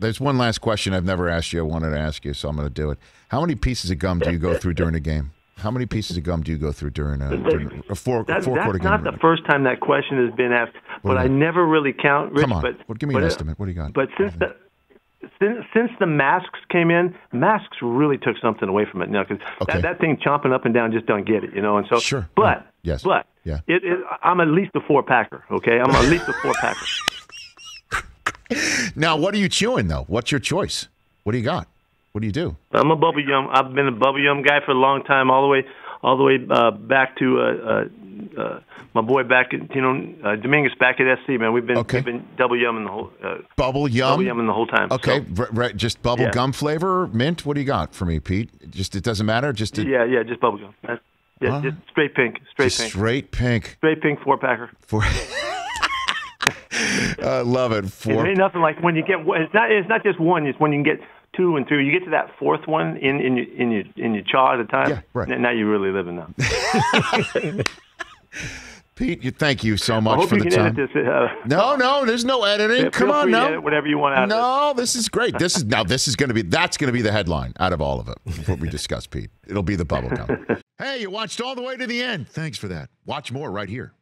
There's one last question I've never asked you. I wanted to ask you, so I'm going to do it. How many pieces of gum do you go through during a game? How many pieces of gum do you go through during a, during a four, That, four quarter that's game? not the first time that question has been asked, but I never really count. Rich, Come on. but Well, give me but, an uh, estimate. What do you got? But since the since, since the masks came in, masks really took something away from it. Now, because Okay. that, that thing chomping up and down just don't get it, you know. And so, Sure. But Yes. but Yeah. it, it, I'm at least a four packer. Okay, I'm at least a four packer. Now, what are you chewing though? What's your choice? What do you got? What do you do? I'm a bubble yum. I've been a bubble yum guy for a long time, all the way, all the way uh, back to uh, uh, uh, my boy back at you know uh, Dominguez back at SC. Man, we've been Okay. we've been double yumming the whole uh, Bubble yum. yumming the whole time. Okay, So, just bubble Yeah. gum flavor, mint. What do you got for me, Pete? Just it doesn't matter. Just a, yeah, yeah, just bubble gum. That's, yeah, just straight pink, straight just pink, straight pink. straight pink four packer. For I love it. Four. It ain't nothing like when you get. It's not. It's not just one. It's when you get two and three. You get to that fourth one in in your in your in your jaw at a time. Yeah, right. Now you're really living now. Pete, you, thank you so much for the can time. this. Uh, No, no, there's no editing. feel Come on, no. edit whatever you want out of it. No, this is great. This is now. This is going to be. That's going to be the headline out of all of it. What we discussed, Pete. It'll be the bubble gum. hey, you watched all the way to the end. Thanks for that. Watch more right here.